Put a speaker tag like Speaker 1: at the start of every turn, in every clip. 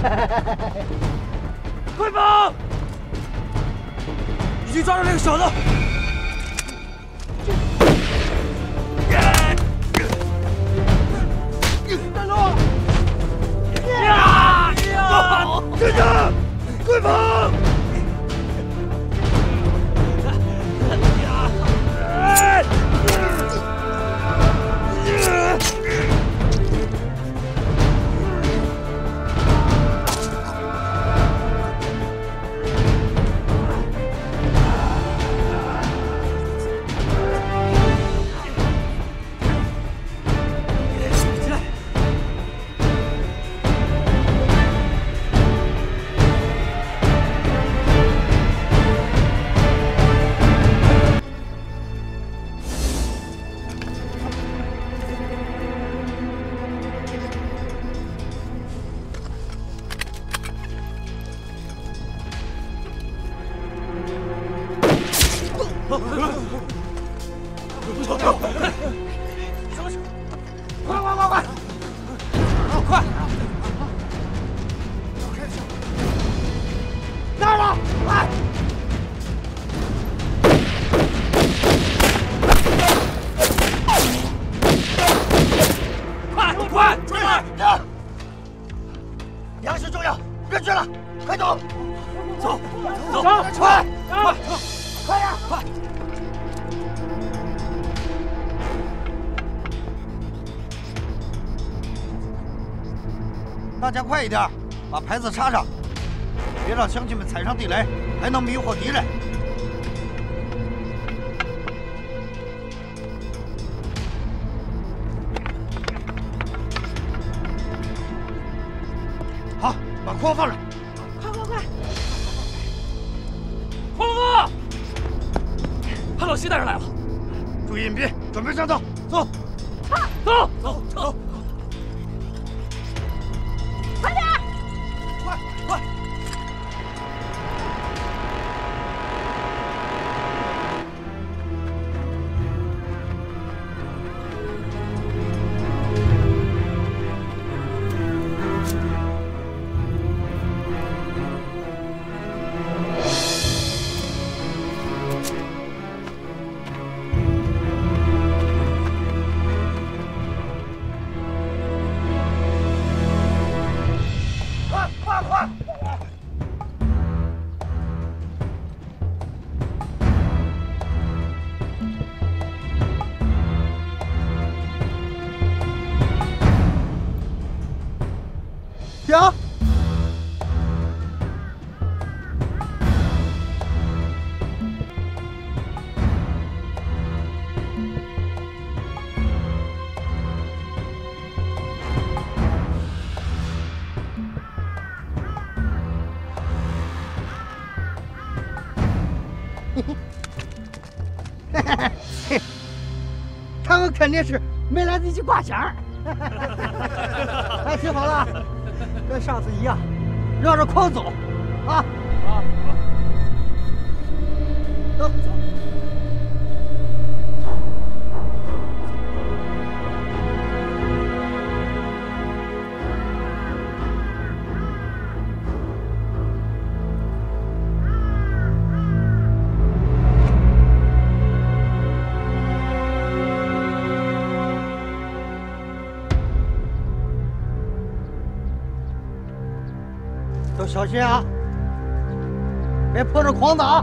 Speaker 1: 快跑！已经抓住那个小子。
Speaker 2: 大家快一点，把牌子插上，别让乡亲们踩上地雷，还能迷惑敌人。好，把筐放上。
Speaker 1: 把老西带人来了。
Speaker 2: 注意隐蔽，准备上道，走，
Speaker 1: 走走走。
Speaker 2: 停！他们肯定是没来得及挂响。哎，听好了。跟上次一样，绕着筐走，啊！
Speaker 1: 啊！
Speaker 2: 走走。都小心啊！别碰着筐子啊！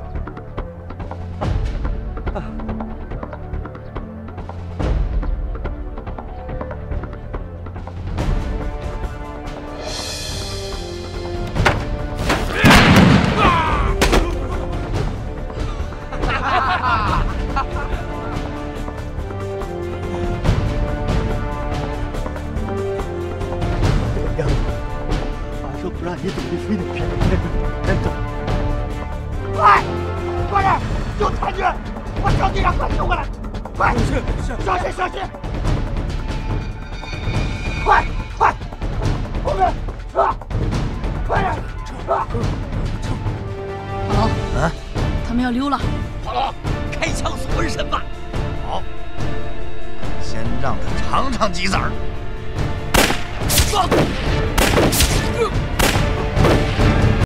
Speaker 2: 那
Speaker 1: 你怎么就非得骗我太君快
Speaker 3: 快点
Speaker 2: 救残君把赵局长快救过来快小心小心快快后面撤快点撤
Speaker 1: 撤老
Speaker 4: 龙
Speaker 1: 他们要溜了
Speaker 4: 华龙开枪死瘟神吧好先让他尝尝鸡子儿放